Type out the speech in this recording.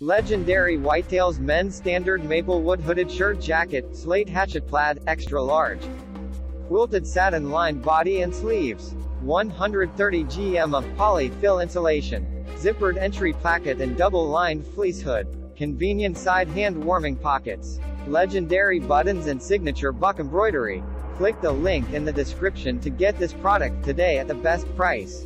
Legendary Whitetails Men's Standard Maplewood Hooded Shirt Jacket, Slate Hatchet Plaid, Extra Large. Quilted satin lined body and sleeves. 130 gm of polyfill insulation. Zippered entry placket and double lined fleece hood. Convenient side hand warming pockets. Legendary buttons and signature buck embroidery. Click the link in the description to get this product today at the best price.